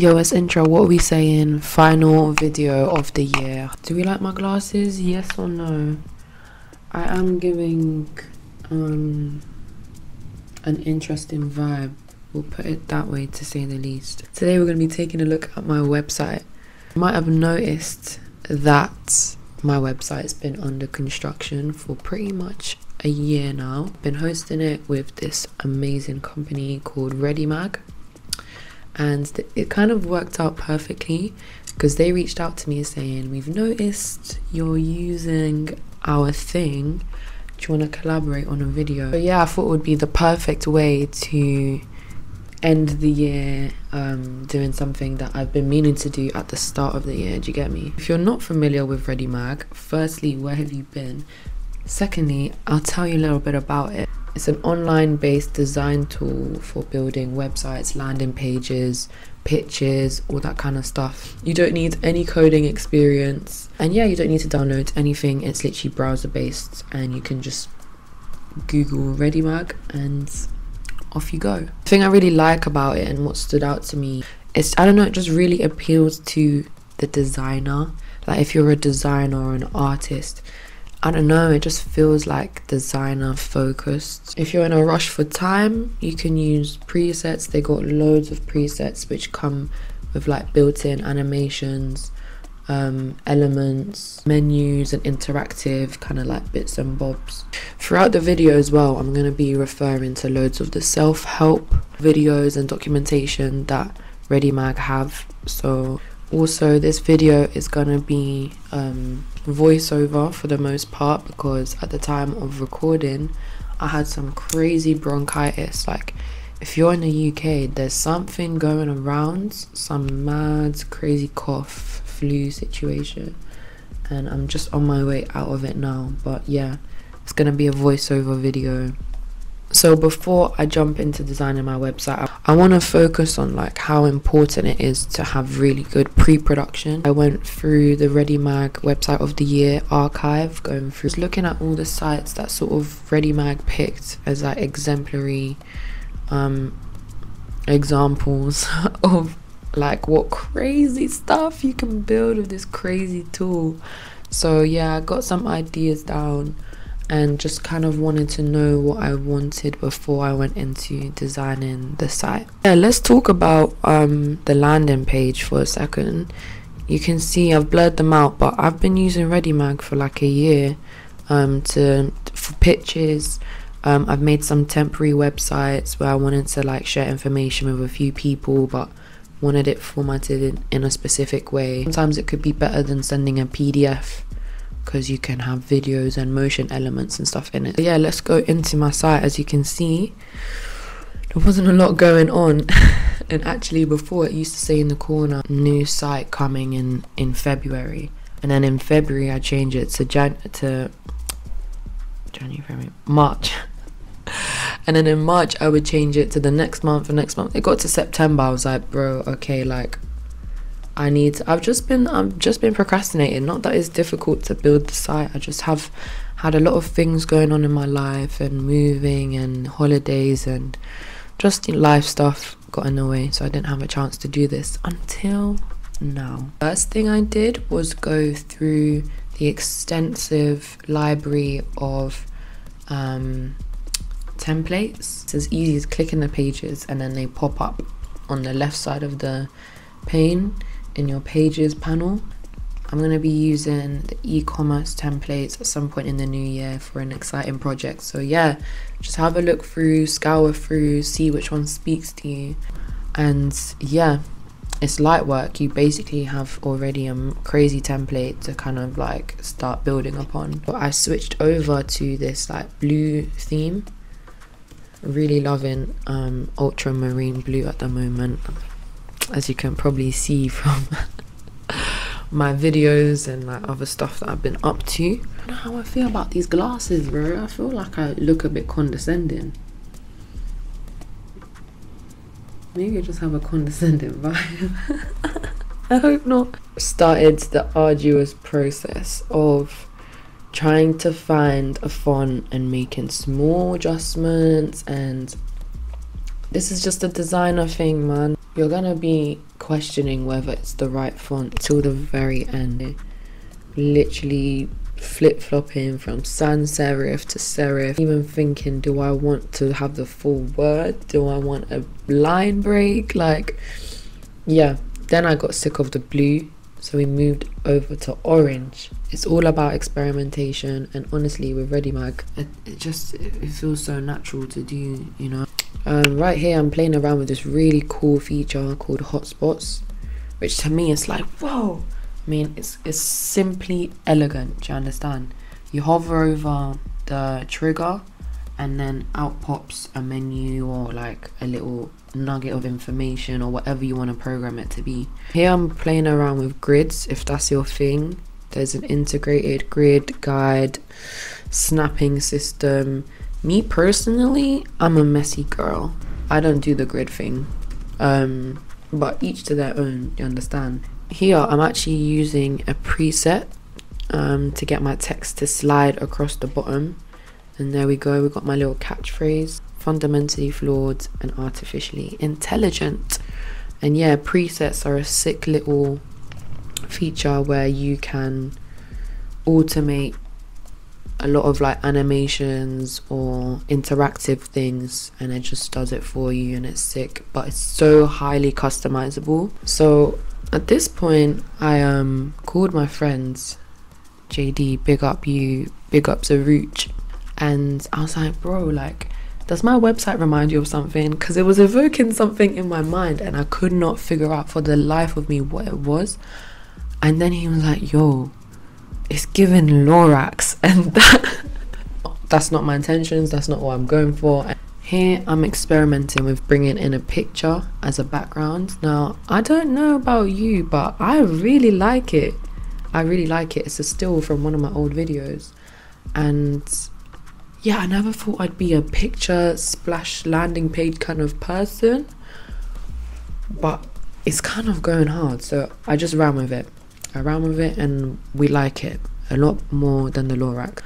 Yo, it's intro. What are we saying? Final video of the year. Do we like my glasses? Yes or no? I am giving um an interesting vibe. We'll put it that way to say the least. Today we're going to be taking a look at my website. You might have noticed that my website's been under construction for pretty much a year now. Been hosting it with this amazing company called Readymag. And th- it kind of worked out perfectly because they reached out to me saying, We've noticed you're using our thing. Do you want to collaborate on a video? So yeah, I thought it would be the perfect way to end the year um, doing something that I've been meaning to do at the start of the year. Do you get me? If you're not familiar with Readymag, firstly, where have you been? Secondly, I'll tell you a little bit about it. It's an online based design tool for building websites, landing pages, pitches, all that kind of stuff. You don't need any coding experience. And yeah, you don't need to download anything. It's literally browser based and you can just Google Readymag and off you go. The thing I really like about it and what stood out to me is I don't know, it just really appeals to the designer. Like if you're a designer or an artist, I don't know, it just feels like designer focused. If you're in a rush for time, you can use presets. They got loads of presets which come with like built-in animations, um, elements, menus, and interactive kind of like bits and bobs. Throughout the video as well, I'm going to be referring to loads of the self-help videos and documentation that Readymag have. So also this video is to be um, voiceover for the most part because at the time of recording I had some crazy bronchitis. Like if you're in the UK there's something going around some mad crazy cough flu situation and I'm just on my way out of it now. But yeah it's gonna be a voiceover video so before I jump into designing my website, I want to focus on like how important it is to have really good pre-production. I went through the Readymag website of the year archive, going through looking at all the sites that sort of Readymag picked as like exemplary um, examples of like what crazy stuff you can build with this crazy tool. So yeah, I got some ideas down and just kind of wanted to know what I wanted before I went into designing the site. Yeah, let's talk about um, the landing page for a second. You can see I've blurred them out, but I've been using Readymag for like a year um, to for pitches. Um, I've made some temporary websites where I wanted to like share information with a few people, but wanted it formatted in, in a specific way. Sometimes it could be better than sending a PDF because you can have videos and motion elements and stuff in it. But yeah, let's go into my site. As you can see, there wasn't a lot going on. and actually, before it used to say in the corner, new site coming in in February. And then in February, I changed it to Jan to January, February, March. and then in March, I would change it to the next month and next month. It got to September. I was like, bro, okay, like I need I've just been I've just been procrastinating. Not that it's difficult to build the site I just have had a lot of things going on in my life and moving and holidays and just life stuff got in the way so I didn't have a chance to do this until now. First thing I did was go through the extensive library of um, templates. It's as easy as clicking the pages and then they pop up on the left side of the pane in your pages panel. I'm going to be using the e-commerce templates at some point in the new year for an exciting project. So yeah, just have a look through, scour through, see which one speaks to you. And yeah, it's light work. You basically have already a crazy template to kind of like start building upon. But I switched over to this like blue theme. Really loving um, ultramarine blue at the moment as you can probably see from my videos and like other stuff that I've been up to. I don't know how I feel about these glasses, bro. I feel like I look a bit condescending. Maybe I just have a condescending vibe. I hope not. Started the arduous process of trying to find a font and making small adjustments and this is just a designer thing man you're gonna be questioning whether it's the right font till the very end. Literally flip flopping from sans serif to serif, even thinking, do I want to have the full word? Do I want a line break? Like, yeah. Then I got sick of the blue, so we moved over to orange. It's all about experimentation, and honestly, with Readymag, it, it just it feels so natural to do, you know. Um, right here, I'm playing around with this really cool feature called hotspots, which to me is like, whoa I mean, it's it's simply elegant. Do you understand? You hover over the trigger, and then out pops a menu or like a little nugget of information or whatever you want to program it to be. Here I'm playing around with grids. If that's your thing, there's an integrated grid guide, snapping system. Me personally, I'm a messy girl. I don't do the grid thing. Um, but each to their own. You understand? here I'm actually using a preset um, to get my text to slide across the bottom and there we go we got my little catchphrase fundamentally flawed and artificially intelligent and yeah presets are a sick little feature where you can automate a lot of like animations or interactive things and it just does it for you and it's sick but it's so highly customizable so at this point, I um called my friends, JD, big up you, big up Zaruch, and I was like, bro, like, does my website remind you of something? Because it was evoking something in my mind, and I could not figure out for the life of me what it was. And then he was like, yo, it's giving Lorax, and that that's not my intentions. That's not what I'm going for. Here I'm experimenting with bringing in a picture as a background. Now, I don't know about you, but I really like it. I really like it. It's a still from one of my old videos. And yeah, I never thought I'd be a picture splash landing page kind of person. But it's kind of going hard. So I just ran with it. Ran with it and we like it a lot more than the Lorax.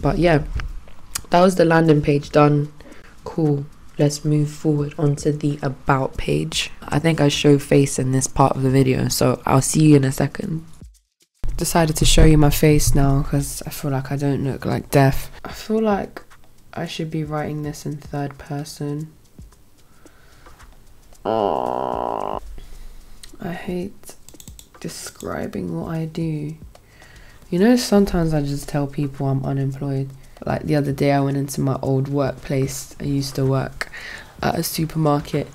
But yeah, that was the landing page done. Cool. Let's move forward onto the about page. I think I show face in this part of the video, so I'll see you in a second. Decided to show you my face now because I feel like I don't look like deaf. I feel like I should be writing this in third person. I hate describing what I do. You know, sometimes I just tell people I'm unemployed like the other day, I went into my old workplace. I used to work at a supermarket,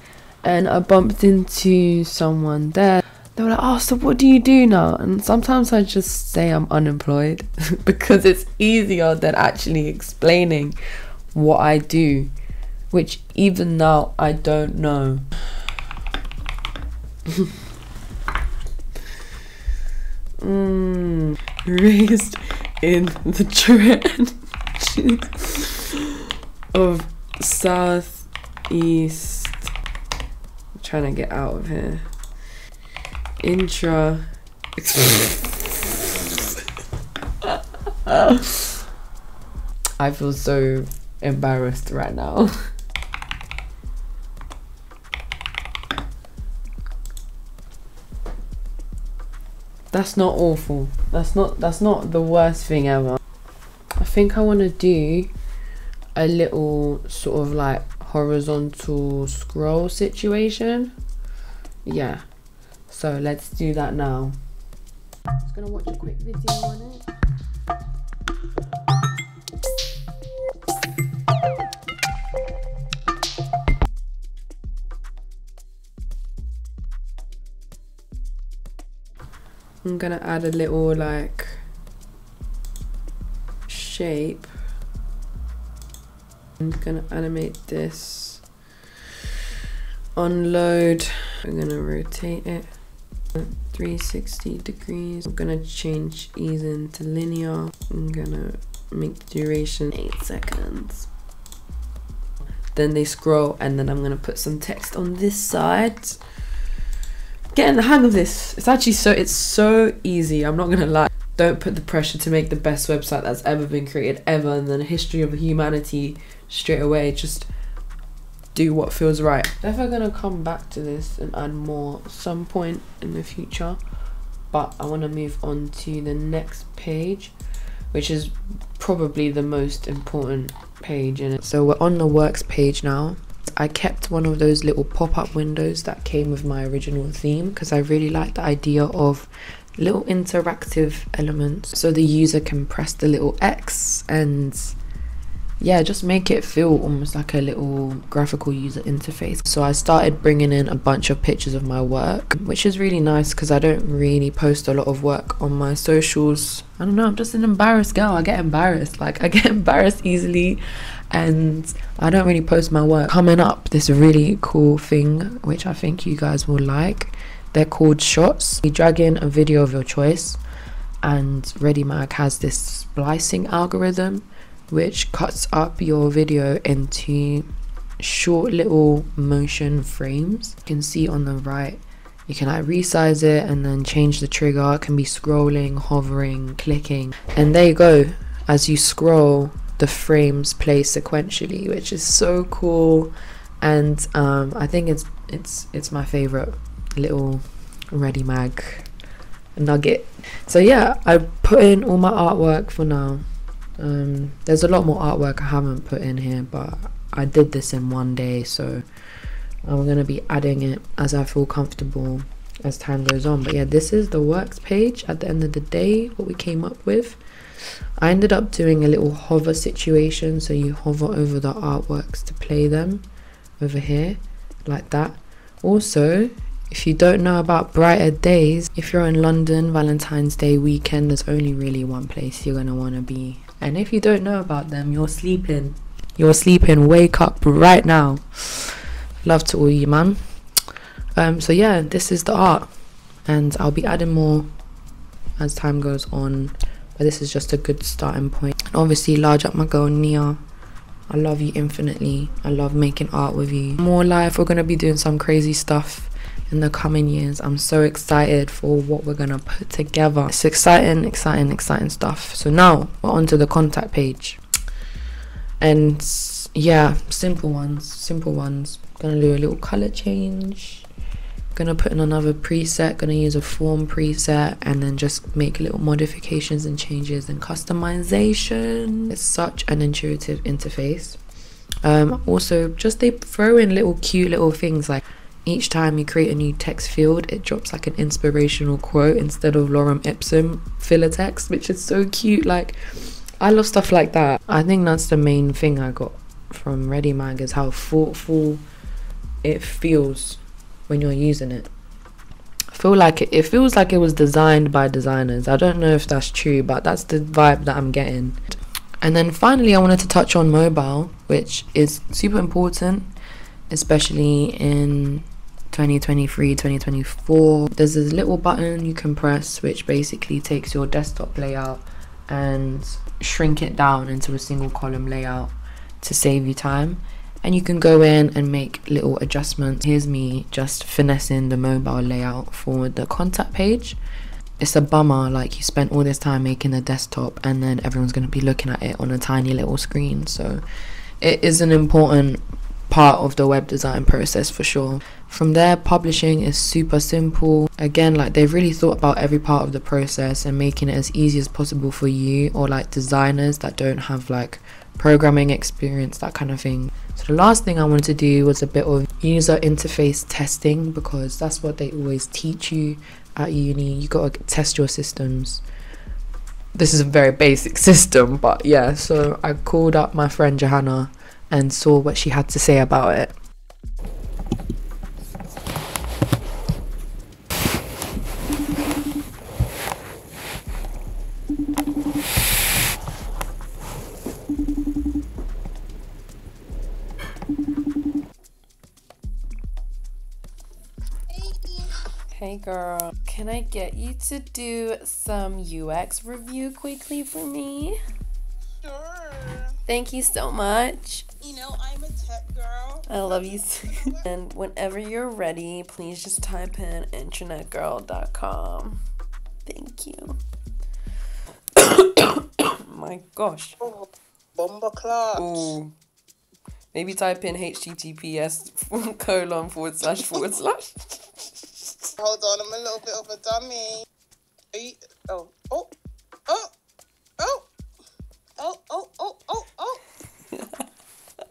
and I bumped into someone there. They were like, "Oh, so what do you do now?" And sometimes I just say I'm unemployed because it's easier than actually explaining what I do, which even now I don't know. mm, raised in the trend of southeast. I'm trying to get out of here. Intra. I feel so embarrassed right now. That's not awful. That's not that's not the worst thing ever I think I want to do a little sort of like horizontal scroll situation. Yeah, so let's do that now. I'm just gonna watch a quick video on it. I'm gonna add a little like shape. I'm gonna animate this. Unload. I'm gonna rotate it 360 degrees. I'm gonna change ease into linear. I'm gonna make the duration 8 seconds. Then they scroll and then I'm gonna put some text on this side. Getting the hang of this. It's actually so it's so easy, I'm not gonna lie don't put the pressure to make the best website that's ever been created ever in the history of humanity straight away. Just do what feels right. Definitely gonna come back to this and add more some point in the future. But I want to move on to the next page, which is probably the most important page in it. So we're on the works page now. I kept one of those little pop-up windows that came with my original theme because I really like the idea of little interactive elements. So the user can press the little X and yeah just make it feel almost like a little graphical user interface. So i started bringing in a bunch of pictures of my work which is really nice because i don't really post a lot of work on my socials. I don't know i'm just an embarrassed girl. I get embarrassed. Like i get embarrassed easily and i don't really post my work coming up this really cool thing which i think you guys will like they're called shots you drag in a video of your choice and Readymag has this splicing algorithm which cuts up your video into short little motion frames. You can see on the right, you can like resize it and then change the trigger. It can be scrolling, hovering, clicking. And there you go. As you scroll, the frames play sequentially, which is so cool. And um, I think it's it's it's my favorite little Readymag nugget. So yeah, I put in all my artwork for now. Um, there's a lot more artwork I haven't put in here, but I did this in one day, so I'm to be adding it as I feel comfortable as time goes on. But yeah, this is the works page at the end of the day, what we came up with. I ended up doing a little hover situation, so you hover over the artworks to play them over here, like that. Also, if you don't know about brighter days, if you're in London, Valentine's Day weekend, there's only really one place you're want to be and if you don't know about them, you're sleeping. You're sleeping. Wake up right now. Love to all you, man. Um, so yeah, this is the art, and I'll be adding more as time goes on. But this is just a good starting point. And obviously, large up my girl Nia. I love you infinitely. I love making art with you. More life. We're gonna be doing some crazy stuff in the coming years. I'm so excited for what we're gonna put together. It's exciting, exciting, exciting stuff. So now we're on to the contact page. And yeah, simple ones, simple ones. Gonna do a little color change. Gonna put in another preset, gonna use a form preset and then just make little modifications and changes and customization. It's such an intuitive interface. Um, also, just they throw in little cute little things like each time you create a new text field, it drops like an inspirational quote instead of lorem ipsum filler text, which is so cute. Like, I love stuff like that. I think that's the main thing I got from Readymag is how thoughtful it feels when you're using it. I feel like it, it feels like it was designed by designers. I don't know if that's true, but that's the vibe that I'm getting. And then finally, I wanted to touch on mobile, which is super important, especially in 2023 2024 there's this little button you can press which basically takes your desktop layout and shrink it down into a single column layout to save you time and you can go in and make little adjustments here's me just finessing the mobile layout for the contact page it's a bummer like you spent all this time making a desktop and then everyone's going to be looking at it on a tiny little screen so it is an important part of the web design process for sure. From there, publishing is super simple. Again, like they've really thought about every part of the process and making it as easy as possible for you or like designers that don't have like programming experience, that kind of thing. So the last thing I wanted to do was a bit of user interface testing because that's what they always teach you at uni. You got to test your systems. This is a very basic system, but yeah, so I called up my friend Johanna and saw what she had to say about it. Hey girl, can I get you to do some UX review quickly for me? Sure. Thank you so much. You know, I'm a tech girl. I love you and whenever you're ready, please just type in intranetgirl.com. Thank you. My gosh. Oh, bomba class. Ooh. Maybe type in HTTPS colon forward slash forward slash. Hold on, I'm a little bit of a dummy. Are you, oh, oh, oh, oh, oh, oh, oh, oh, oh.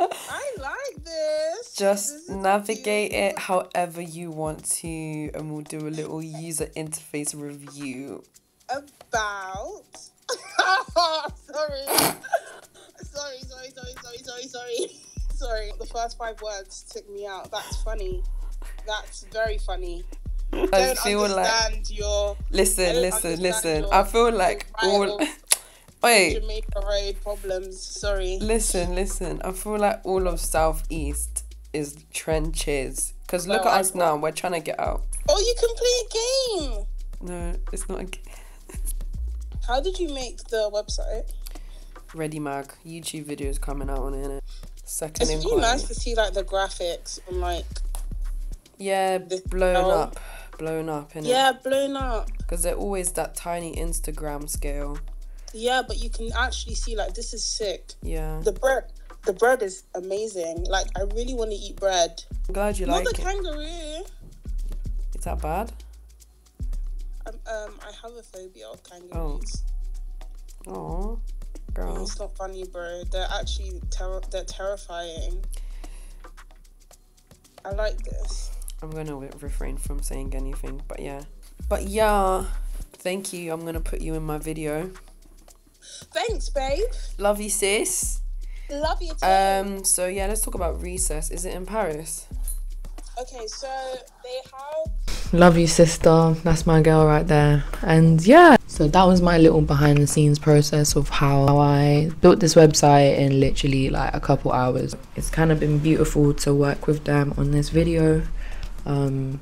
I like this. Just This navigate cute. it however you want to, and we'll do a little user interface review. About. sorry. sorry, sorry, sorry, sorry, sorry, sorry. Sorry. The first five words took me out. That's funny. That's very funny. I Don't feel like your listen, listen, listen. I feel like all. Wait, Jamaica Road problems. Sorry. listen, listen. I feel like all of Southeast is trenches. Cause look No, at I- us now. We're trying to get out. Oh, you can play a game. No, it's not a g- How did you make the website? Readymag YouTube videos coming out on it. innit? Second It's really nice to see like the graphics and like Yeah, blown up, blown up, innit? yeah, blown up. Because they're always that tiny Instagram scale. Yeah, but you can actually see like this is sick. Yeah, The bread, the bread is amazing. Like I really want to eat bread. I'm glad you Not like the it. kangaroo. Is that bad? Um, um, I have a phobia of kangaroos. Oh, girl. It's not funny, bro. They're actually ter- they're terrifying. I like this. I'm gonna refrain from saying anything, but yeah. But yeah, thank you. I'm gonna put you in my video. Thanks, babe. Love you, sis. Love you too. Um. So yeah, let's talk about recess. Is it in Paris? okay, so they have Love you, sister. That's my girl right there. And yeah, so that was my little behind the scenes process of how I built this website in literally like a couple hours. It's kind of been beautiful to work with them on this video. Um,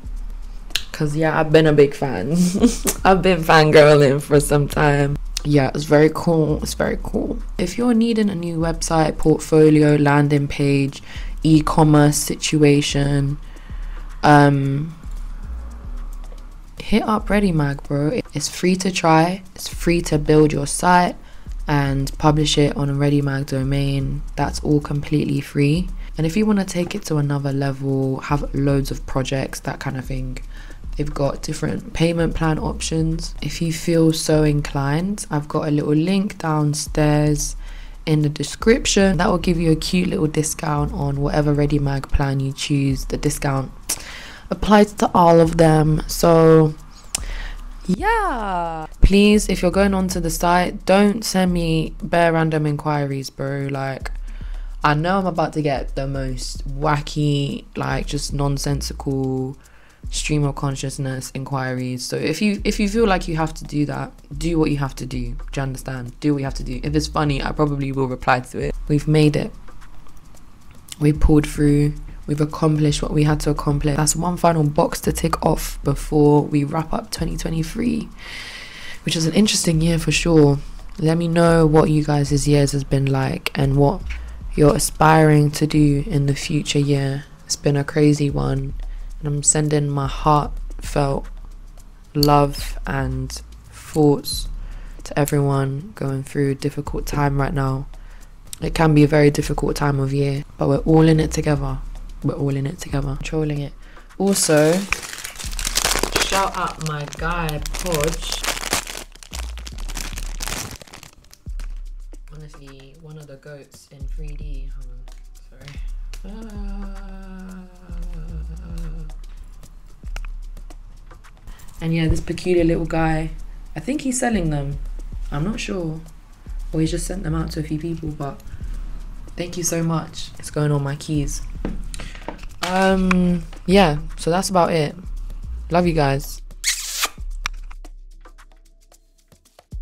Cause yeah, I've been a big fan. I've been fangirling for some time. Yeah, it's very cool. It's very cool. If you're needing a new website, portfolio, landing page, e-commerce situation, um, hit up Readymag, bro. It's free to try. It's free to build your site and publish it on a Readymag domain. That's all completely free. And if you want to take it to another level, have loads of projects, that kind of thing, they've got different payment plan options. If you feel so inclined, I've got a little link downstairs in the description that will give you a cute little discount on whatever Readymag plan you choose. The discount applies to all of them. So yeah. Please, if you're going onto the site, don't send me bare random inquiries, bro. Like I know I'm about to get the most wacky, like just nonsensical stream of consciousness inquiries. So if you if you feel like you have to do that, do what you have to do. Do you understand? Do what you have to do. If it's funny, I probably will reply to it. We've made it. We pulled through. We've accomplished what we had to accomplish. That's one final box to tick off before we wrap up 2023, which is an interesting year for sure. Let me know what you guys' years has been like and what you're aspiring to do in the future year. It's been a crazy one, and I'm sending my heartfelt love and thoughts to everyone going through a difficult time right now. It can be a very difficult time of year, but we're all in it together. We're all in it together. Controlling it. Also, shout out my guy Podge. The goats in 3D. Hold on, sorry. And yeah, this peculiar little guy. I think he's selling them. I'm not sure. Or he's just sent them out to a few people, but thank you so much. It's going on my keys. Um yeah, so that's about it. Love you guys.